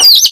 you